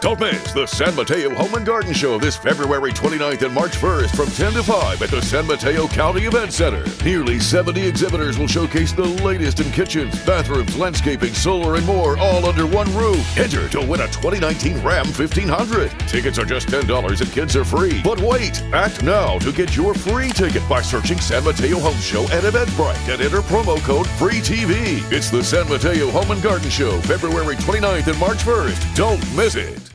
Don't miss the San Mateo Home and Garden Show this February 29th and March 1st from 10 to 5 at the San Mateo County Event Center. Nearly 70 exhibitors will showcase the latest in kitchens, bathrooms, landscaping, solar, and more all under one roof. Enter to win a 2019 Ram 1500. Tickets are just $10 and kids are free. But wait, act now to get your free ticket by searching San Mateo Home Show at Eventbrite and enter promo code FREETV. It's the San Mateo Home and Garden Show February 29th and March 1st. Don't miss it.